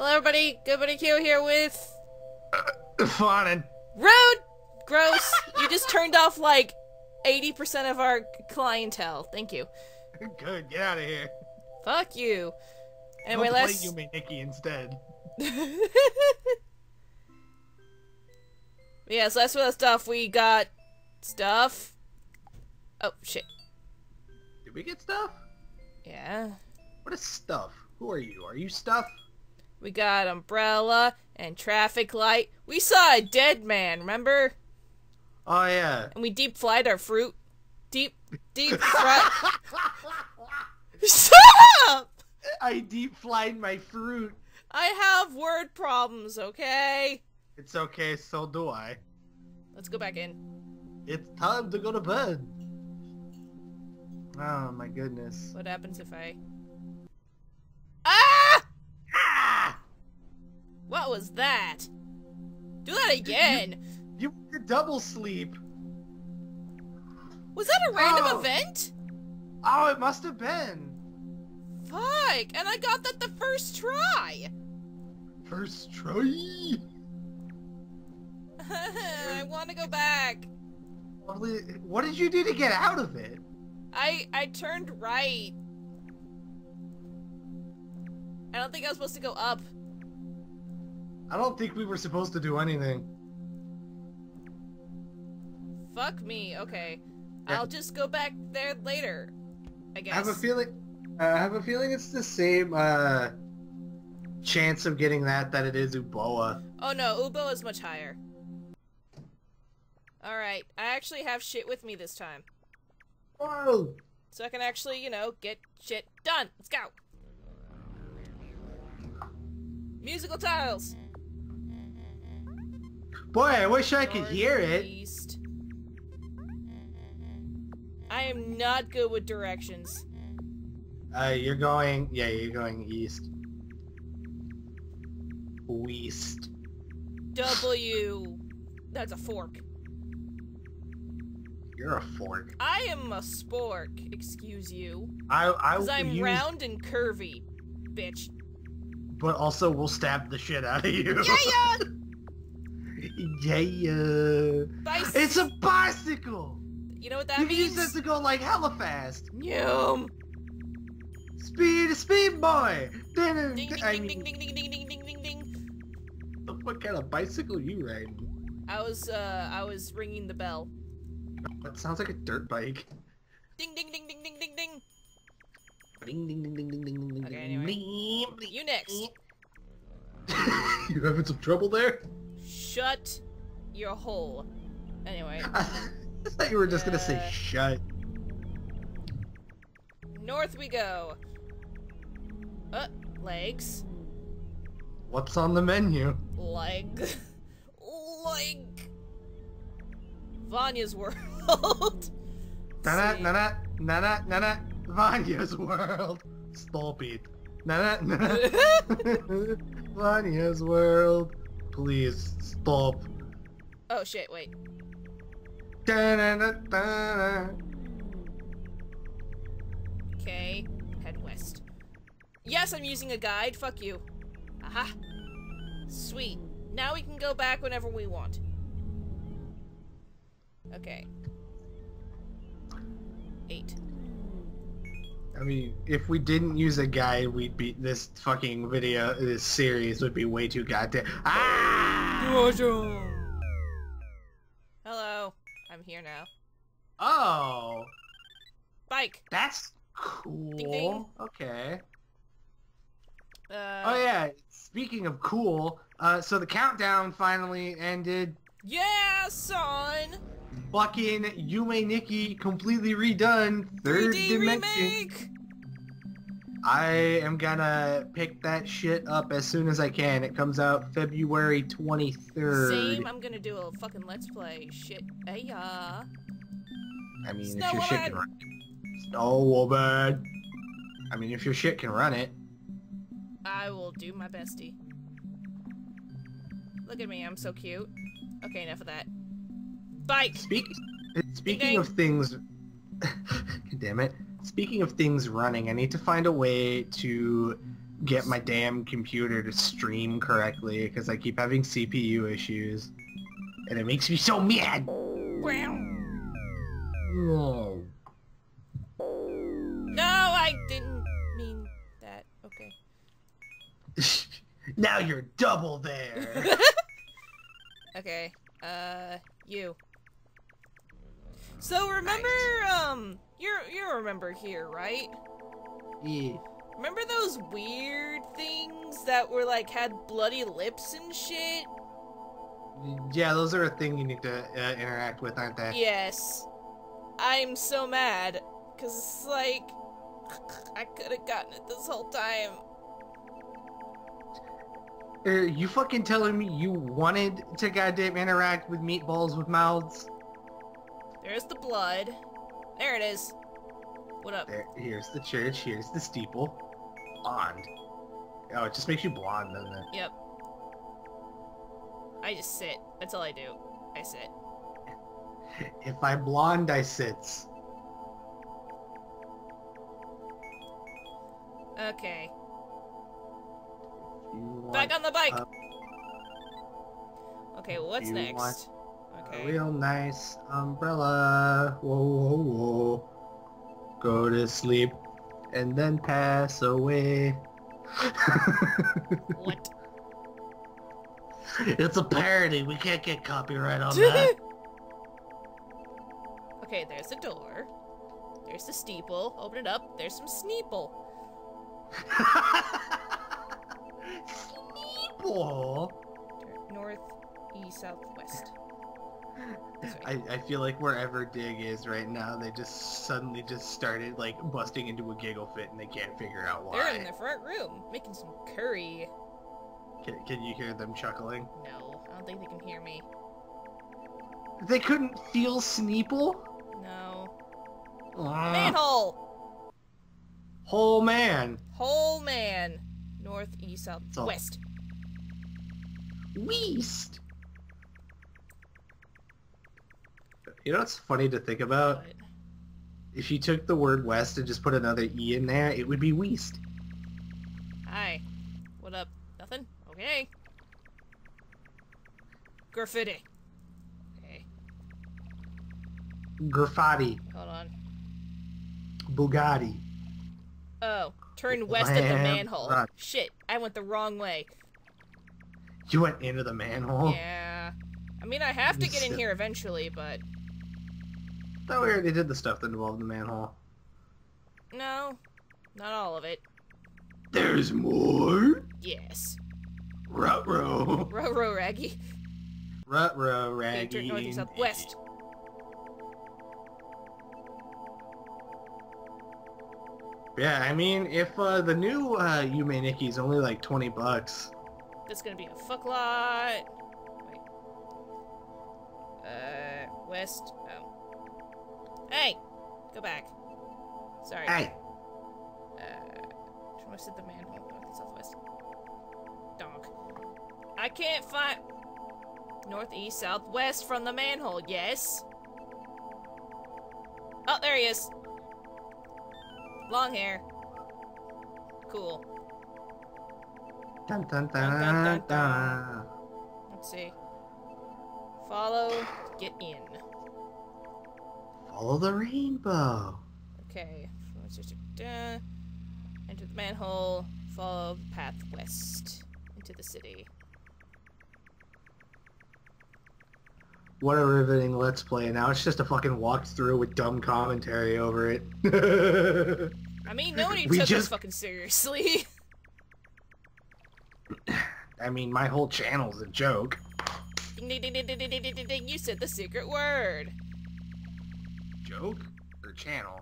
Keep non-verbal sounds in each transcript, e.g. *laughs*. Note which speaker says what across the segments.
Speaker 1: Hello, everybody. Goodbody Q here with *coughs*
Speaker 2: Fawnin.
Speaker 1: Rude. Gross. you just turned off like 80% of our clientele. Thank you.
Speaker 2: Good, get out of here.
Speaker 1: Fuck you. Anyway,
Speaker 2: Don't
Speaker 1: let's.
Speaker 2: play Yume Nikki, instead.
Speaker 1: yeah, so that's what the stuff we got. Stuff. Oh shit.
Speaker 2: Did we get stuff?
Speaker 1: Yeah.
Speaker 2: What is stuff? Who are you? Are you stuff?
Speaker 1: We got umbrella and traffic light. We saw a dead man, remember?
Speaker 2: Oh yeah.
Speaker 1: And we deep fried our fruit. Deep, deep fried. *laughs* Shut up!
Speaker 2: I deep fried my fruit.
Speaker 1: I have word problems, okay?
Speaker 2: It's okay, so do I.
Speaker 1: Let's go back in.
Speaker 2: It's time to go to bed. Oh my goodness.
Speaker 1: What happens if I... Ah!
Speaker 2: Ah!
Speaker 1: Was that? Do that again!
Speaker 2: You did double sleep.
Speaker 1: Was that a random
Speaker 2: Oh.
Speaker 1: event?
Speaker 2: Oh, it must have been.
Speaker 1: Fuck! And I got that the first try!
Speaker 2: First try. *laughs*
Speaker 1: I want to go back.
Speaker 2: What did you do to get out of it?
Speaker 1: I I turned right. I don't think I was supposed to go up.
Speaker 2: I don't think we were supposed to do anything.
Speaker 1: Fuck me. Okay.
Speaker 2: Yeah.
Speaker 1: I'll just go back there later. I guess.
Speaker 2: I have a feeling. Uh, I have a feeling it's the same uh, chance of getting that that it is Uboa.
Speaker 1: Oh no, Uboa is much higher. Alright, I actually have shit with me this time.
Speaker 2: Whoa!
Speaker 1: So I can actually, you know, get shit done. Let's go. Musical tiles.
Speaker 2: Boy, I wish I could hear it.
Speaker 1: I am not good with directions.
Speaker 2: Uh, you're going. Yeah, you're going east. West.
Speaker 1: W. That's a fork.
Speaker 2: You're a fork.
Speaker 1: I am a spork, excuse you.
Speaker 2: I, I Cause
Speaker 1: I'm
Speaker 2: use,
Speaker 1: round and curvy, bitch.
Speaker 2: but also we'll stab the shit out of you.
Speaker 1: Yeah,
Speaker 2: yeah. *laughs* yeah.
Speaker 1: Bice-
Speaker 2: It's a bicycle.
Speaker 1: You know what that
Speaker 2: you can use to go like hella fast.
Speaker 1: Yum.
Speaker 2: Speed, speed boy.
Speaker 1: Ding ding
Speaker 2: I
Speaker 1: ding
Speaker 2: mean,
Speaker 1: ding ding ding ding ding ding ding.
Speaker 2: What kind of bicycle you riding?
Speaker 1: I was uh I was ringing the bell.
Speaker 2: That sounds like a dirt bike.
Speaker 1: Ding ding ding ding ding ding ding.
Speaker 2: Ding ding ding ding ding ding ding
Speaker 1: Okay,
Speaker 2: ding,
Speaker 1: anyway.
Speaker 2: ding, ding.
Speaker 1: You next.
Speaker 2: you having some trouble there?
Speaker 1: Shut your hole. Anyway, *laughs*
Speaker 2: I thought you were just gonna say
Speaker 1: Uh,
Speaker 2: shut.
Speaker 1: north we go. Uh, legs.
Speaker 2: What's on the menu?
Speaker 1: Leg. Leg. Vanya's world. *laughs*
Speaker 2: Na na na na na na na Vanya's world. Stop it. Na na na. Vanya's world. Please stop.
Speaker 1: Oh shit, wait. Okay, head west. Yes, I'm using a guide. Fuck you. Aha. Sweet. Now we can go back whenever we want. Okay. Eight.
Speaker 2: I mean, if we didn't use a guide, we'd be this fucking video, this series would be way too goddamn. Ah!
Speaker 1: Hello. I'm here now.
Speaker 2: Oh,
Speaker 1: Bike.
Speaker 2: that's cool.
Speaker 1: Ding, ding.
Speaker 2: Okay.
Speaker 1: Uh,
Speaker 2: Oh yeah. Speaking of cool, uh, so the countdown finally ended.
Speaker 1: Yeah, son.
Speaker 2: Fucking Yume Nikki completely redone. Third
Speaker 1: 3D
Speaker 2: dimension.
Speaker 1: remake.
Speaker 2: I am gonna pick that shit up as soon as I can. It comes out February 23rd.
Speaker 1: Same. I'm gonna do a fucking let's play. Shit. Hey.
Speaker 2: I mean,
Speaker 1: Snow
Speaker 2: if your shit can run Snow Woman. I mean, if your shit can run it.
Speaker 1: I will do my bestie. Look at me, I'm so cute. Okay, enough of that.
Speaker 2: Speak, speaking of things, *laughs* damn it. Speaking of things running, I need to find a way to get my damn computer to stream correctly because I keep having CPU issues. And it makes me so mad.
Speaker 1: Wow. No, I didn't mean that. Okay. *laughs*
Speaker 2: now you're double there. *laughs*
Speaker 1: Okay. Uh, you. So remember, um, you're you remember here, right?
Speaker 2: yeah.
Speaker 1: Remember those weird things that were like had bloody lips and shit?
Speaker 2: Yeah, those are a thing you need to uh, interact with, aren't they?
Speaker 1: Yes. I'm so mad cuz it's like I could have gotten it this whole time.
Speaker 2: Are you fucking telling me you wanted to goddamn interact with meatballs with mouths?
Speaker 1: There's the blood. There it is. What up?
Speaker 2: There, here's the church, here's the steeple. Blonde. Oh, it just makes you blonde, doesn't it?
Speaker 1: Yep. I just sit. That's all I do. I sit. *laughs*
Speaker 2: If I blonde, I sits.
Speaker 1: Okay. Back on the bike. okay, what's next?
Speaker 2: Want a
Speaker 1: Okay.
Speaker 2: real nice umbrella. Whoa, whoa, whoa. Go to sleep and then pass away. *laughs*
Speaker 1: What?
Speaker 2: it's a parody. We can't get copyright on that. *laughs*
Speaker 1: okay, there's the door. There's the steeple. Open it up. There's some sneeple. *laughs*
Speaker 2: Sneeple.
Speaker 1: North, east, south, west.
Speaker 2: I, I feel like wherever Dig is right now, they just suddenly just started like busting into a giggle fit and they can't figure out why.
Speaker 1: They're in the front room making some curry.
Speaker 2: Can, can you hear them chuckling?
Speaker 1: No, I don't think they can hear me.
Speaker 2: They couldn't feel Sneeple?
Speaker 1: No.
Speaker 2: Ah,
Speaker 1: Manhole!
Speaker 2: Whole man.
Speaker 1: Whole man. North, east, south,
Speaker 2: So-
Speaker 1: west.
Speaker 2: Weast. You know what's funny to think about? If you took the word west and just put another E in there, it would be Weast.
Speaker 1: Hi. What up? Nothing? Okay. Graffiti. Okay,
Speaker 2: Graffiti.
Speaker 1: hold on.
Speaker 2: Bugatti.
Speaker 1: Oh, turn west at the manhole. Shit, I went the wrong way.
Speaker 2: You went into the manhole?
Speaker 1: Yeah. I mean, I have to get in here eventually, but
Speaker 2: thought we already did the stuff that involved the manhole.
Speaker 1: no, not all of it.
Speaker 2: There's more?
Speaker 1: Yes.
Speaker 2: Rut-row.
Speaker 1: Row, row, raggy.
Speaker 2: Rut-row,
Speaker 1: Okay,
Speaker 2: raggy.
Speaker 1: turn north, east, south, west.
Speaker 2: Yeah, I mean, if uh, the new uh, Yume Nikki's only like 20 bucks,
Speaker 1: That's gonna be a fuck lot. Wait. Uh, west. Oh. Hey! Go back. Sorry.
Speaker 2: hey,
Speaker 1: Uh, turn west at the manhole. North and southwest. Donk. I can't find. Northeast, southwest from the manhole, yes? Oh, there he is. Long hair. Cool.
Speaker 2: dun dun
Speaker 1: Dun, dun,
Speaker 2: dun
Speaker 1: dun,
Speaker 2: dun.
Speaker 1: Let's see. Follow, get in.
Speaker 2: Follow the rainbow.
Speaker 1: Okay. Enter the manhole. Follow the path west into the city.
Speaker 2: What a riveting Let's Play. Now it's just a fucking walkthrough with dumb commentary over it.
Speaker 1: I mean, nobody
Speaker 2: we
Speaker 1: took
Speaker 2: just...
Speaker 1: this fucking seriously.
Speaker 2: I mean, my whole channel's a joke.
Speaker 1: Ding, ding, ding, you said the secret word.
Speaker 2: Joke? Or channel?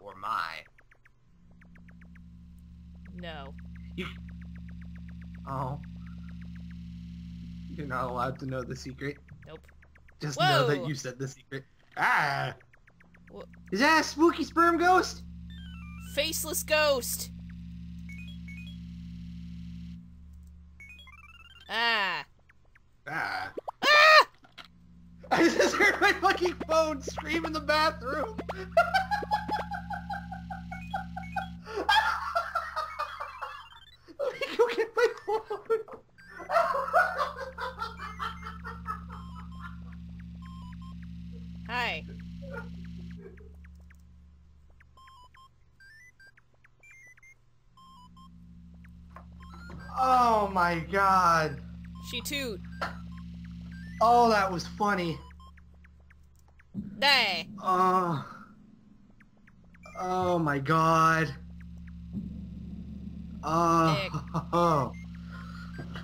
Speaker 2: Or my?
Speaker 1: No. You...
Speaker 2: Oh. You're not allowed to know the secret.
Speaker 1: Nope.
Speaker 2: Just know that you said the secret. Ah! Is that a spooky sperm ghost?
Speaker 1: Faceless ghost. Ah.
Speaker 2: Ah. *laughs* I just heard my fucking phone scream in the bathroom. Let me go get my phone. Hi. Oh my god.
Speaker 1: She too
Speaker 2: Oh, that was funny.
Speaker 1: Day.
Speaker 2: Oh. Uh, oh my god. Oh. *laughs* Oh.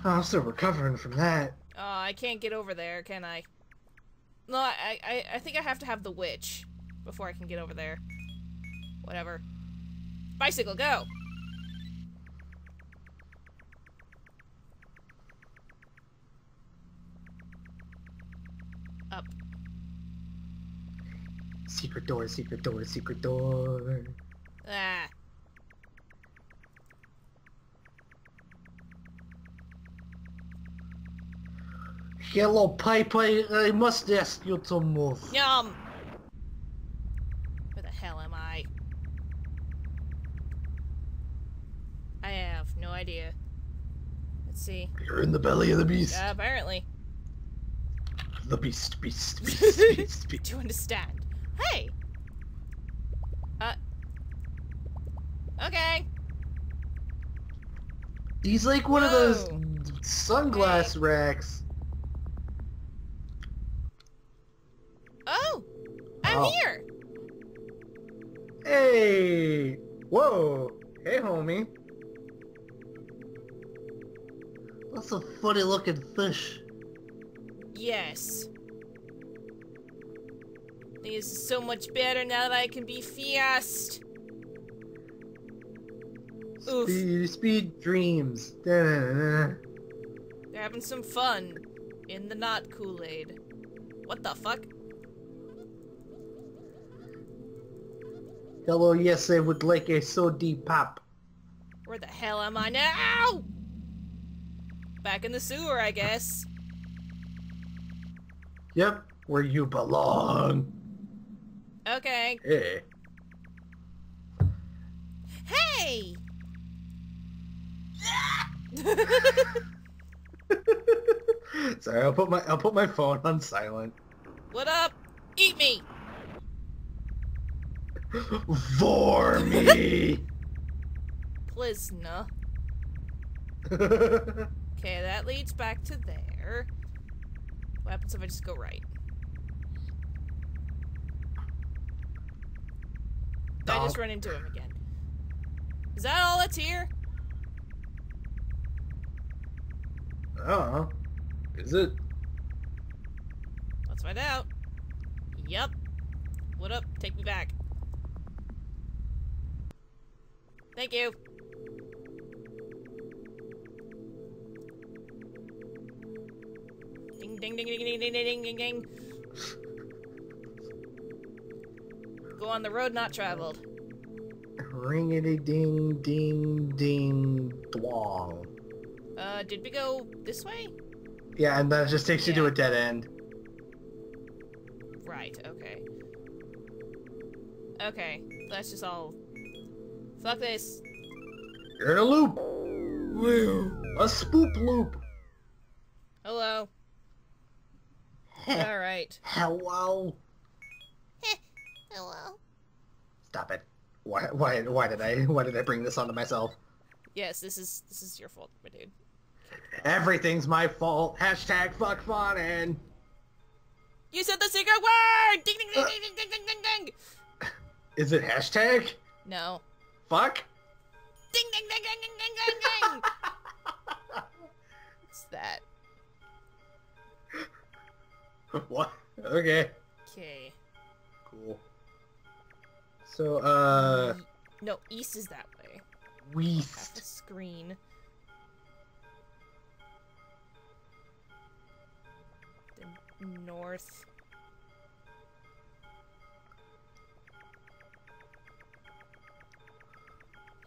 Speaker 2: I'm still recovering from that.
Speaker 1: Oh, I can't get over there, can I? No, I, I, I think I have to have the witch before I can get over there. Whatever. Bicycle, go!
Speaker 2: Secret door, secret door, secret door.
Speaker 1: Ah.
Speaker 2: Hello, Pipe, I, I must ask you to move.
Speaker 1: Yum! Where the hell am I? I have no idea. Let's see.
Speaker 2: You're in the belly of the beast.
Speaker 1: Uh, apparently.
Speaker 2: The beast, beast, beast, *laughs* beast, beast.
Speaker 1: Do you understand? Hey! Uh. Okay.
Speaker 2: He's like one of those
Speaker 1: Whoa.
Speaker 2: sunglass racks.
Speaker 1: Oh! I'm
Speaker 2: Oh.
Speaker 1: here!
Speaker 2: Hey! Whoa! Hey, homie. That's a funny looking fish.
Speaker 1: Yes. This is so much better now that I can be fast. Oof.
Speaker 2: Speed, speed dreams.
Speaker 1: They're having some fun in the not Kool-Aid. What the fuck?
Speaker 2: Hello, yes, I would like a soda pop.
Speaker 1: Where the hell am I now? Back in the sewer, I guess.
Speaker 2: Yep, where you belong.
Speaker 1: Okay.
Speaker 2: Hey.
Speaker 1: Hey! *laughs*
Speaker 2: Sorry, I'll put my I'll put my phone on silent.
Speaker 1: what up? Eat me! *laughs*
Speaker 2: For me. *laughs*
Speaker 1: Plisna. Okay, that leads back to there. What happens if I just go right? I just run into him again. Is that all that's here?
Speaker 2: Don't. Is it?
Speaker 1: Let's find out. Yup. What up? Take me back. Thank you. Ding ding ding ding ding ding ding ding ding. Go on the road not traveled.
Speaker 2: Ringity ding ding ding dwong.
Speaker 1: Uh, did we go this way?
Speaker 2: Yeah, and that just takes you to a dead end.
Speaker 1: Right, okay. Okay, let's just all... Fuck this.
Speaker 2: You're in a loop. A spoop loop.
Speaker 1: Hello. Alright.
Speaker 2: Hello.
Speaker 1: Oh well.
Speaker 2: Stop it. Why why why did I why did I bring this onto myself?
Speaker 1: Yes, this is this is your fault, my dude.
Speaker 2: Everything's my fault. Hashtag fuck Fawnin.
Speaker 1: You said the secret word! Ding ding ding uh, ding ding ding ding ding!
Speaker 2: Is it hashtag?
Speaker 1: No.
Speaker 2: Fuck?
Speaker 1: Ding ding ding ding ding ding ding ding! What's that?
Speaker 2: What? Okay.
Speaker 1: Okay.
Speaker 2: So, uh,
Speaker 1: No, east is that way. The
Speaker 2: Weast.
Speaker 1: screen. Then north.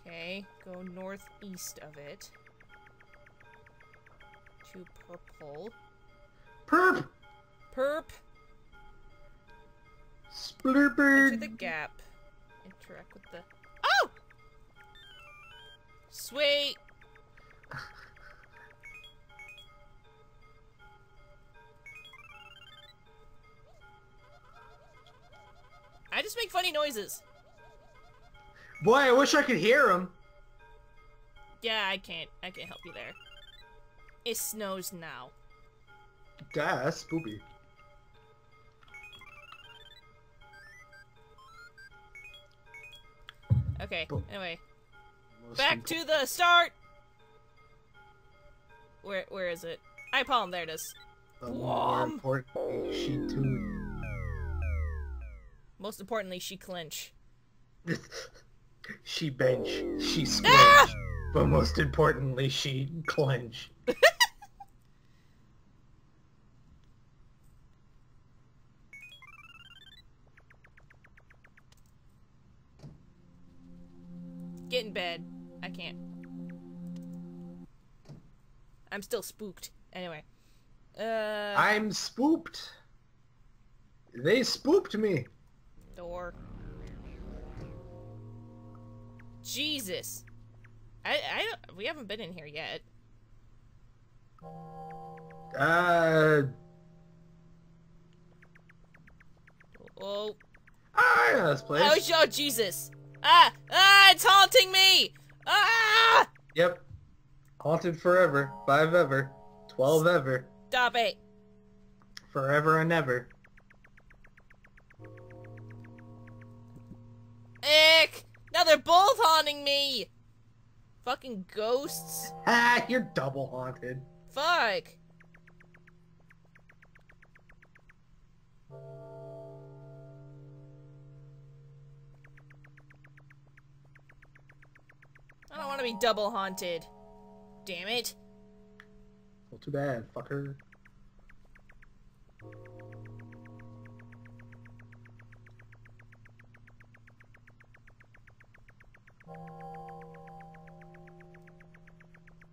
Speaker 1: Okay, go northeast of it. To purple.
Speaker 2: Perp.
Speaker 1: Perp! Enter
Speaker 2: Splurperd.
Speaker 1: the gap. Interact with the. Oh! Sweet! I just make funny noises.
Speaker 2: Boy, I wish I could hear him.
Speaker 1: Yeah, I can't. I can't help you there. It snows now.
Speaker 2: That's spoopy.
Speaker 1: Okay,
Speaker 2: Boom.
Speaker 1: anyway.
Speaker 2: Most
Speaker 1: Back to the start! Where where is it? I palm, there it is.
Speaker 2: The more importantly, she too.
Speaker 1: Most importantly, she clinch. *laughs*
Speaker 2: she bench, she *laughs* squinch,
Speaker 1: Ah!
Speaker 2: but most importantly, she clench. *laughs*
Speaker 1: Get in bed. I can't. I'm still spooked. Anyway. Uh
Speaker 2: I'm spooked. They spooked me.
Speaker 1: door. Jesus. I I don't we haven't been in here yet.
Speaker 2: Uh,
Speaker 1: Oh.
Speaker 2: I know this place.
Speaker 1: Oh, oh Jesus. Ah! Ah, it's haunting me. Ah!
Speaker 2: Yep. Haunted forever, five ever, twelve ever,
Speaker 1: Stop it.
Speaker 2: forever and ever.
Speaker 1: Ick! Now they're both haunting me! Fucking ghosts.
Speaker 2: Ah, you're double haunted.
Speaker 1: Fuck. I don't want to be double haunted. Damn it.
Speaker 2: Well, too bad, fucker.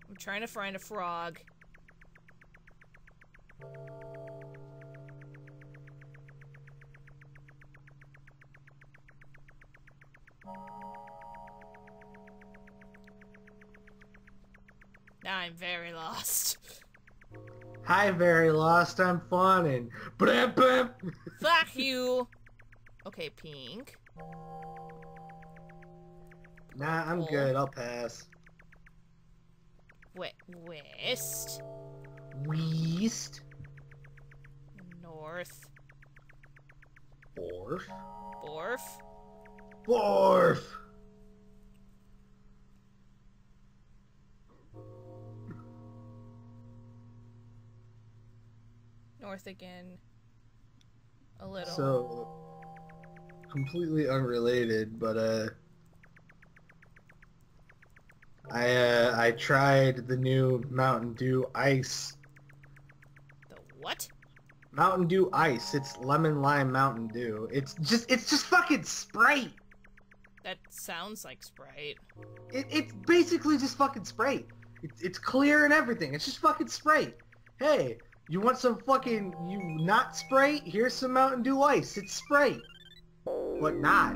Speaker 1: I'm trying to find a frog. Very lost.
Speaker 2: Hi, very lost. I'm fawning. Blah, *laughs* blah.
Speaker 1: Fuck you! Okay, pink.
Speaker 2: Nah, I'm good. I'll pass.
Speaker 1: We- west.
Speaker 2: West.
Speaker 1: North.
Speaker 2: Borf.
Speaker 1: Borf.
Speaker 2: Borf.
Speaker 1: North again. A little.
Speaker 2: So, completely unrelated, but uh, I uh, I tried the new Mountain Dew Ice.
Speaker 1: the what?
Speaker 2: Mountain Dew Ice. It's lemon lime Mountain Dew. It's just it's just fucking Sprite.
Speaker 1: That sounds like Sprite.
Speaker 2: It, it's basically just fucking Sprite. It's it's clear and everything. It's just fucking Sprite. Hey, you want some fucking you not Sprite? Here's some Mountain Dew Ice. It's Sprite, but not.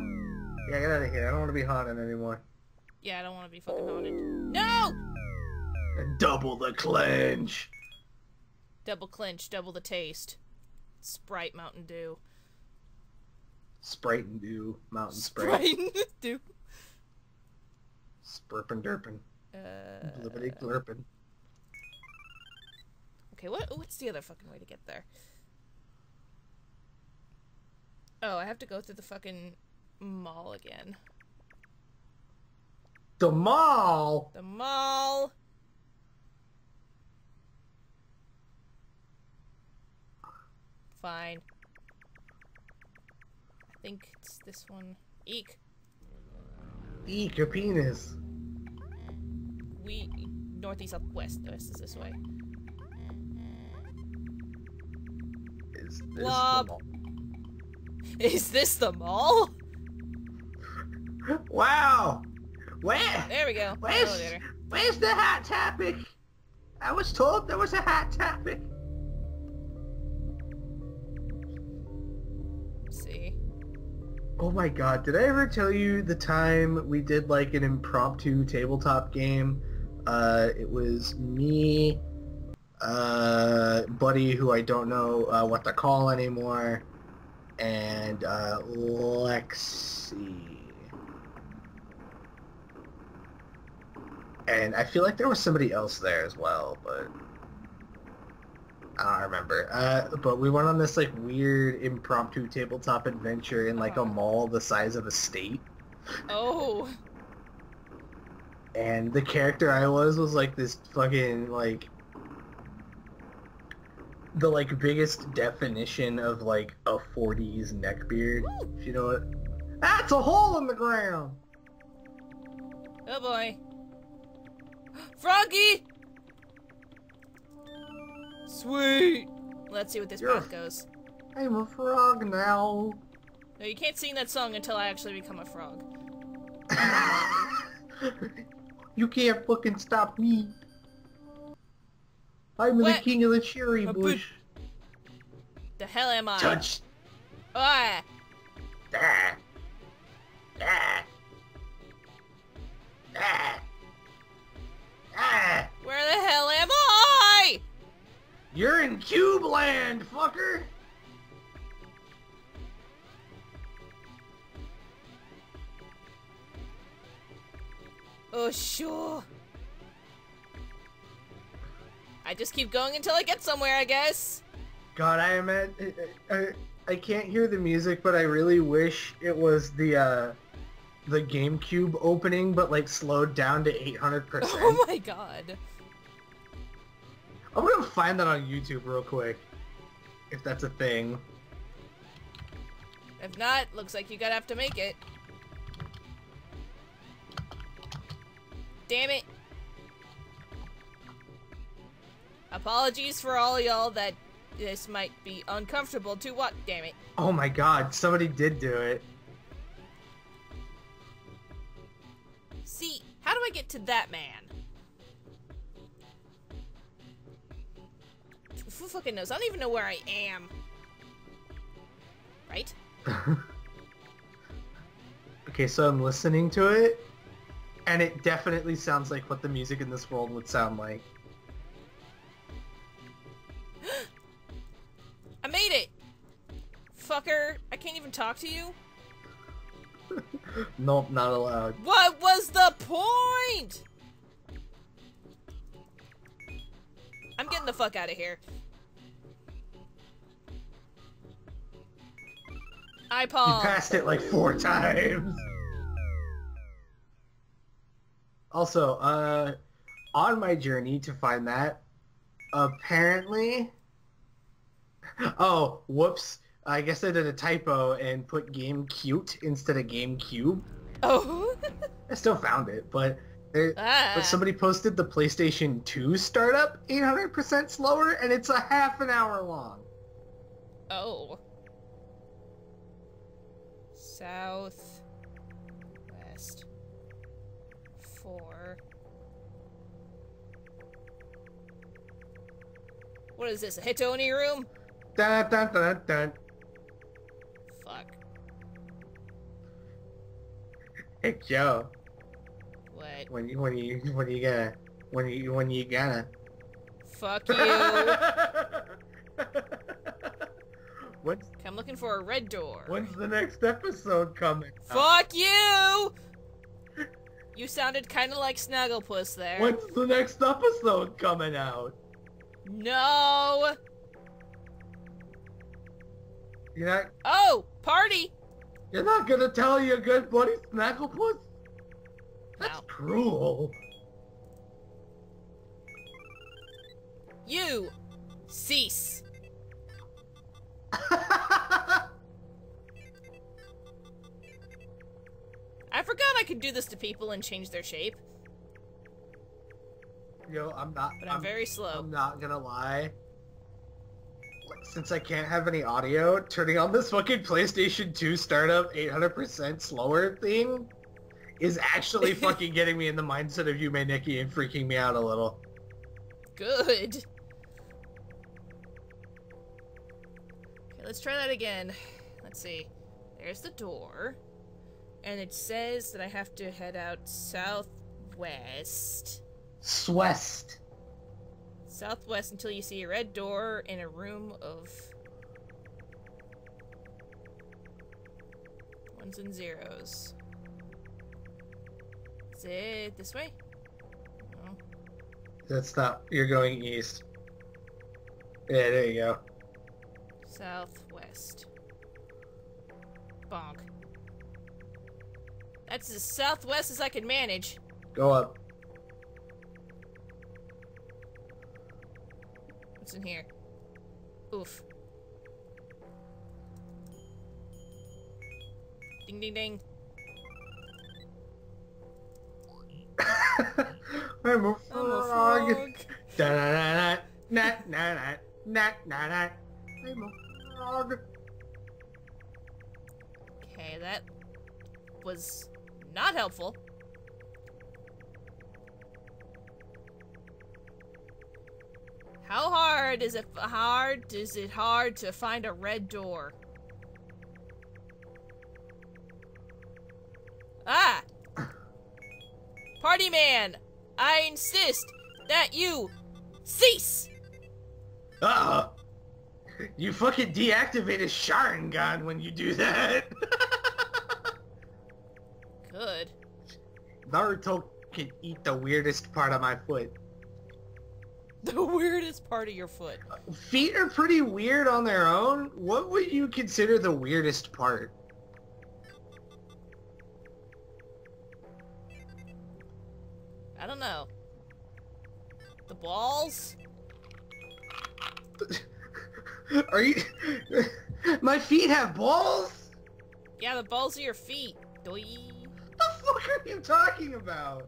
Speaker 2: Yeah, get out of here. I don't want to be haunted anymore.
Speaker 1: Yeah, I don't want to be fucking haunted. No!
Speaker 2: Double the clench.
Speaker 1: Double clinch, double the taste. Sprite Mountain Dew.
Speaker 2: Sprite and Dew, Mountain Sprite,
Speaker 1: Sprite and *laughs* Dew.
Speaker 2: Spurpin derpin,
Speaker 1: Uh,
Speaker 2: blippity glurpin.
Speaker 1: Okay, what what's the other fucking way to get there? Oh, I have to go through the fucking mall again.
Speaker 2: The mall.
Speaker 1: The mall. Fine. I think it's this one. Eek.
Speaker 2: Eek your penis.
Speaker 1: We northeast southwest. West is this way.
Speaker 2: Is this the mall?
Speaker 1: Is this the mall? *laughs*
Speaker 2: Wow. Where?
Speaker 1: There we go.
Speaker 2: Where's,
Speaker 1: Elevator.
Speaker 2: where's the hot topic? I was told there was a hot topic.
Speaker 1: see.
Speaker 2: Oh my god, did I ever tell you the time we did like an impromptu tabletop game? Uh, it was me, uh, buddy who I don't know uh, what to call anymore, and uh, Lexi. And I feel like there was somebody else there as well, but I don't remember. Uh, but we went on this like weird impromptu tabletop adventure in like a
Speaker 1: Uh-huh.
Speaker 2: mall the size of a state.
Speaker 1: Oh.
Speaker 2: And the character I was was like this fucking like the like biggest definition of like a 40s neckbeard. If you know what? That's a hole in the ground.
Speaker 1: Oh boy. Froggy! Sweet! Let's see what this
Speaker 2: You're-
Speaker 1: path goes.
Speaker 2: I'm a frog now.
Speaker 1: No, you can't sing that song until I actually become a frog. *laughs*
Speaker 2: you can't fucking stop me. I'm
Speaker 1: What?
Speaker 2: the king of the cherry
Speaker 1: A
Speaker 2: bush.
Speaker 1: The hell am I?
Speaker 2: Touch
Speaker 1: Ah!
Speaker 2: that. Ah. Ah. Ah.
Speaker 1: Where the hell am I?
Speaker 2: You're in Cube Land, fucker.
Speaker 1: Oh, sure. I just keep going until I get somewhere, I guess.
Speaker 2: God, I am at. I, I can't hear the music, but I really wish it was the uh, the GameCube opening, but like slowed down to 800 percent. *laughs*
Speaker 1: Oh my god.
Speaker 2: I'm gonna find that on YouTube real quick, if that's a thing.
Speaker 1: If not, looks like you gotta have to make it. Damn it. Apologies for all y'all that this might be uncomfortable to what? Damn it.
Speaker 2: Oh my God, somebody did do it.
Speaker 1: See, how do I get to that man? Who fucking knows? I don't even know where I am. Right? *laughs*
Speaker 2: okay, so I'm listening to it, and it definitely sounds like what the music in this world would sound like.
Speaker 1: Talk to you? *laughs*
Speaker 2: Nope, not allowed.
Speaker 1: What was the point? I'm getting the fuck out of here. I
Speaker 2: You
Speaker 1: Paul.
Speaker 2: passed it like four times. Also, uh, on my journey to find that, apparently, *laughs* oh, whoops! I guess I did a typo and put Game Cute instead of Game Cube.
Speaker 1: Oh. *laughs*
Speaker 2: I still found it, but there,
Speaker 1: ah.
Speaker 2: but somebody posted the PlayStation 2 startup 800% slower, and it's a half an hour long.
Speaker 1: Oh. South. West. Four. What is this? A Hitoni room?
Speaker 2: Dun dun dun.
Speaker 1: Fuck.
Speaker 2: Hey Joe,
Speaker 1: What?
Speaker 2: when you when you when you gonna when you when you gonna?
Speaker 1: Fuck *laughs* you.
Speaker 2: what?
Speaker 1: I'm looking for a red door.
Speaker 2: when's the next episode coming? out?
Speaker 1: Fuck you! You sounded kind of like Snagglepuss there.
Speaker 2: When's the next episode coming out?
Speaker 1: No!
Speaker 2: You're not
Speaker 1: Oh! Party!
Speaker 2: you're not gonna tell your good buddy Snagglepuss? That's
Speaker 1: No.
Speaker 2: cruel.
Speaker 1: You! Cease! *laughs* I forgot I could do this to people and change their shape,
Speaker 2: Yo, I'm not.
Speaker 1: but I'm, very slow.
Speaker 2: I'm not gonna lie. Since I can't have any audio, turning on this fucking PlayStation 2 startup 800% slower thing is actually *laughs* fucking getting me in the mindset of Yume Nikki and freaking me out a little.
Speaker 1: Good. Okay, let's try that again. Let's see. There's the door. And it says that I have to head out southwest.
Speaker 2: Swest.
Speaker 1: Southwest until you see a red door in a room of ones and zeros. Is it this way? No.
Speaker 2: That's not. You're going east. Yeah, there you go.
Speaker 1: Southwest. Bonk. That's as southwest as I can manage.
Speaker 2: Go up.
Speaker 1: What's in here? Oof. Ding ding ding. *laughs*
Speaker 2: I'm a frog. Da da da da na na na na na na. I'm a frog.
Speaker 1: Okay, that was not helpful. How hard is it hard is it hard to find a red door? Ah! Party man, I insist that you cease.
Speaker 2: Uh You fucking deactivated Sharingan god when you do that.
Speaker 1: Good.
Speaker 2: Naruto can eat the weirdest part of my foot. *laughs*
Speaker 1: The weirdest part of your foot.
Speaker 2: Feet are pretty weird on their own. What would you consider the weirdest part?
Speaker 1: I don't know. The balls? *laughs*
Speaker 2: Are you... *laughs* my feet have balls?
Speaker 1: Yeah, the balls of your feet. Doi.
Speaker 2: What the fuck are you talking about?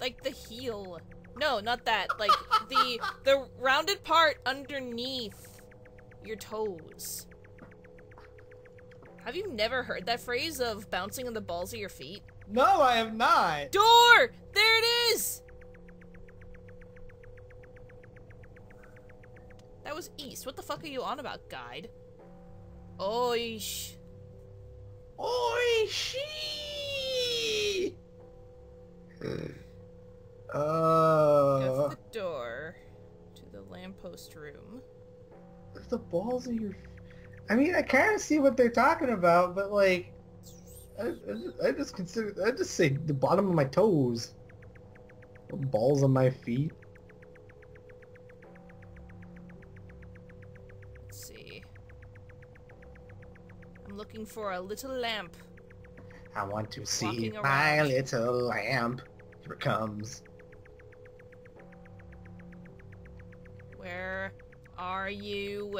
Speaker 1: Like the heel. No, not that. Like the the rounded part underneath your toes. Have you never heard that phrase of bouncing on the balls of your feet?
Speaker 2: No, I have not.
Speaker 1: Door! There it is! That was east. What the fuck are you on about, guide? Oish.
Speaker 2: Oi,
Speaker 1: Go
Speaker 2: Uh,
Speaker 1: the door to the lamppost room.
Speaker 2: the balls of your. I mean, I kind of see what they're talking about, but like, I, I, just, I just consider. I just say the bottom of my toes. The balls of my feet.
Speaker 1: Let's see. I'm looking for a little lamp.
Speaker 2: I want to see my little lamp. Here it comes.
Speaker 1: Are you?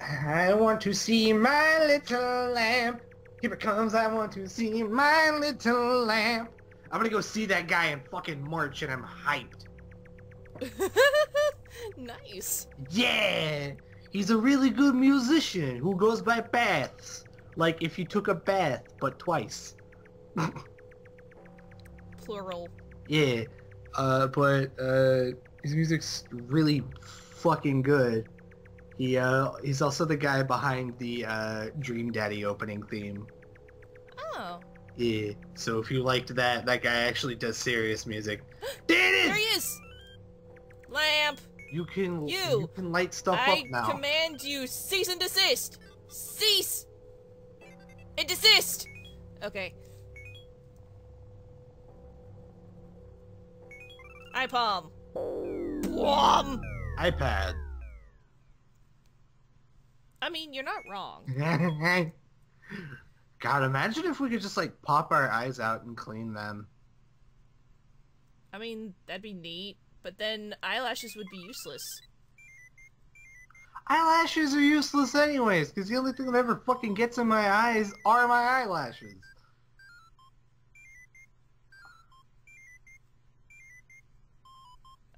Speaker 2: I want to see my little lamp. Here it comes. I want to see my little lamp. I'm gonna go see that guy in fucking March, and I'm hyped. *laughs*
Speaker 1: nice.
Speaker 2: Yeah, he's a really good musician who goes by baths. Like if you took a bath, but twice.
Speaker 1: Plural.
Speaker 2: Yeah, uh, but uh, his music's really fucking good. He uh, he's also the guy behind the uh, Dream Daddy opening theme.
Speaker 1: Oh.
Speaker 2: Yeah, so if you liked that, that guy actually does serious music. *gasps* There it
Speaker 1: There he
Speaker 2: is.
Speaker 1: Lamp!
Speaker 2: You can
Speaker 1: You!
Speaker 2: you can light stuff
Speaker 1: I
Speaker 2: up now.
Speaker 1: I command you cease and desist! Cease! And desist! Okay. Eye palm. Plum!
Speaker 2: iPad.
Speaker 1: I mean, you're not wrong. *laughs*
Speaker 2: God, imagine if we could just like pop our eyes out and clean them.
Speaker 1: I mean, that'd be neat, but then eyelashes would be useless.
Speaker 2: Eyelashes are useless anyways, because the only thing that ever fucking gets in my eyes are my eyelashes.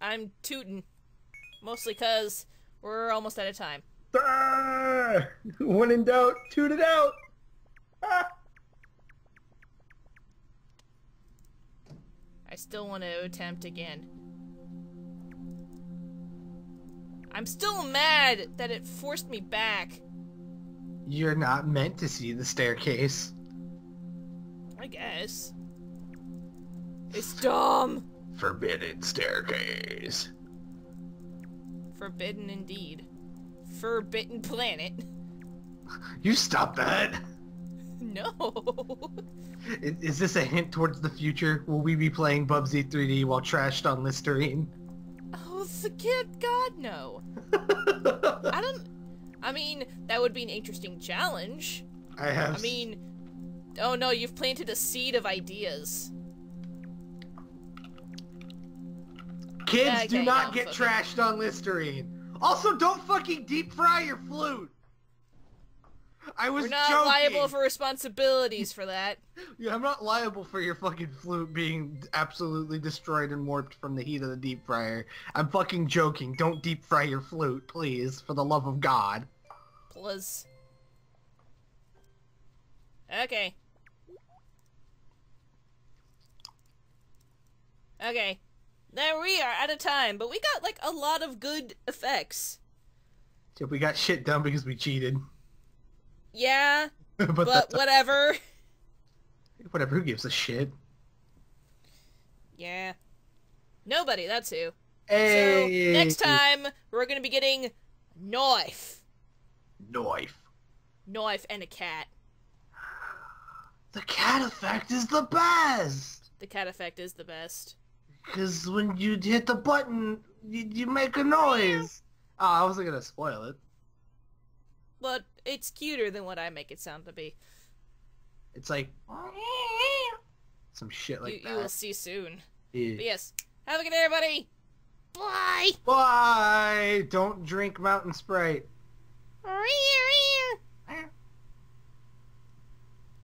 Speaker 1: I'm tootin'. Mostly cause we're almost out of time.
Speaker 2: Ah! When in doubt, toot it out. Ah!
Speaker 1: I still want to attempt again. I'm still mad that it forced me back.
Speaker 2: You're not meant to see the staircase.
Speaker 1: I guess. It's dumb.
Speaker 2: Forbidden staircase.
Speaker 1: Forbidden indeed. Forbidden planet.
Speaker 2: You stop that. *laughs*
Speaker 1: No.
Speaker 2: Is, is this a hint towards the future? Will we be playing Bubsy 3D while trashed on Listerine?
Speaker 1: Oh Oh, the kid, God, no. *laughs* I don't. I mean, that would be an interesting challenge.
Speaker 2: I have.
Speaker 1: I mean, oh no, you've planted a seed of ideas.
Speaker 2: Kids
Speaker 1: yeah,
Speaker 2: do not
Speaker 1: no,
Speaker 2: get
Speaker 1: fucking-
Speaker 2: trashed on Listerine. Also, don't fucking deep fry your flute. I was
Speaker 1: We're not
Speaker 2: joking.
Speaker 1: liable for responsibilities for that. *laughs*
Speaker 2: Yeah, I'm not liable for your fucking flute being absolutely destroyed and warped from the heat of the deep fryer. I'm fucking joking. Don't deep fry your flute, please, for the love of God.
Speaker 1: Plus. Okay. Okay. There we are out of time, but we got like a lot of good effects.
Speaker 2: So we got shit done because we cheated.
Speaker 1: Yeah, *laughs*
Speaker 2: but
Speaker 1: but whatever. *laughs*
Speaker 2: whatever, who gives a shit?
Speaker 1: Yeah. Nobody, that's who.
Speaker 2: Hey,
Speaker 1: So, next time, we're gonna be getting knife.
Speaker 2: Knife.
Speaker 1: Knife and a cat.
Speaker 2: The cat effect is the best!
Speaker 1: The cat effect is the best.
Speaker 2: Because when you hit the button, you, you make a noise. Oh, I wasn't gonna spoil it.
Speaker 1: But it's cuter than what I make it sound to be.
Speaker 2: It's like some shit like
Speaker 1: you, you will see soon.
Speaker 2: Yeah.
Speaker 1: But yes, have a good day, everybody. Bye.
Speaker 2: Bye. Don't drink Mountain Sprite.